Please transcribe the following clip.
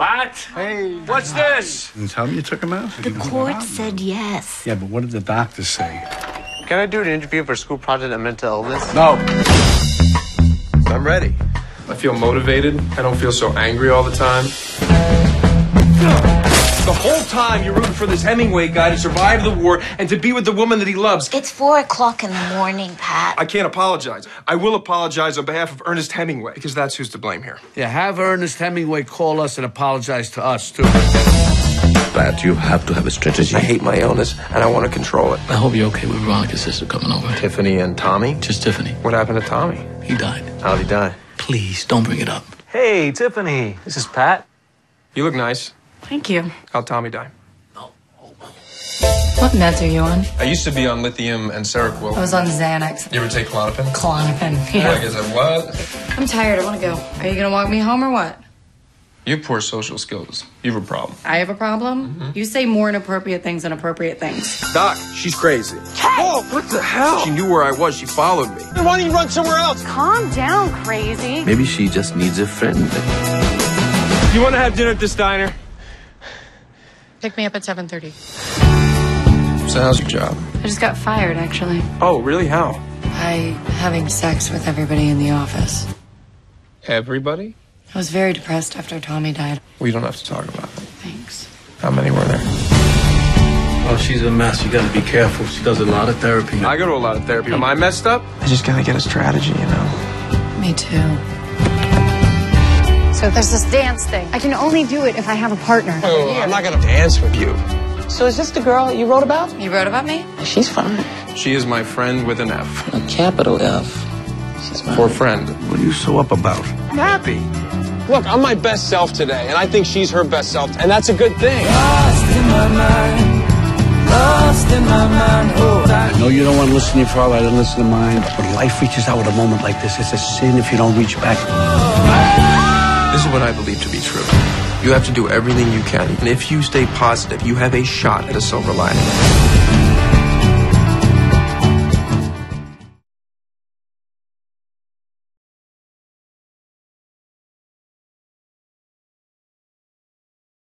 What? Hey. What's this? Didn't tell me you took him out? The court said yes. Yeah, but what did the doctor say? Can I do an interview for school project on mental illness? No. I'm ready. I feel motivated. I don't feel so angry all the time. The whole time you're rooting for this Hemingway guy to survive the war and to be with the woman that he loves. It's four o'clock in the morning, Pat. I can't apologize. I will apologize on behalf of Ernest Hemingway because that's who's to blame here. Yeah, have Ernest Hemingway call us and apologize to us, too. Pat, you have to have a strategy. I hate my illness and I want to control it. I hope you're okay with Veronica's sister coming over. Tiffany and Tommy? Just Tiffany. What happened to Tommy? He died. How'd he die? Please don't bring it up. Hey, Tiffany. This is Pat. You look nice. Thank you. How'd Tommy die? What meds are you on? I used to be on lithium and Seroquel. I was on Xanax. You ever take Klonopin? Klonopin. I Yeah. guess I what? I'm tired. I want to go. Are you gonna walk me home or what? You have poor social skills. You have a problem. I have a problem. Mm-hmm. You say more inappropriate things than appropriate things. Doc, she's crazy. Oh, what the hell? She knew where I was. She followed me. Why don't you run somewhere else? Calm down, crazy. Maybe she just needs a friend. You want to have dinner at this diner? Pick me up at 7:30. So how's your job? I just got fired, actually. Oh, really? How? By having sex with everybody in the office. Everybody? I was very depressed after Tommy died. We don't have to talk about it. Thanks. How many were there? Oh, she's a mess. You gotta be careful. She does a lot of therapy. I go to a lot of therapy. Am I messed up? I just gotta get a strategy, you know. Me too. So there's this dance thing. I can only do it if I have a partner. Oh, I'm not gonna dance with you. So is this the girl you wrote about? You wrote about me? She's fine. She is my friend with an F. A capital F. She's fine. For friend. What are you so up about? I'm happy. Look, I'm my best self today, and I think she's her best self, and that's a good thing. Lost in my mind. Lost in my mind. Oh, I know you don't want to listen to your father. I didn't listen to mine. When life reaches out at a moment like this, it's a sin if you don't reach back. Oh, This is what I believe to be true. You have to do everything you can. And if you stay positive, you have a shot at a silver lining.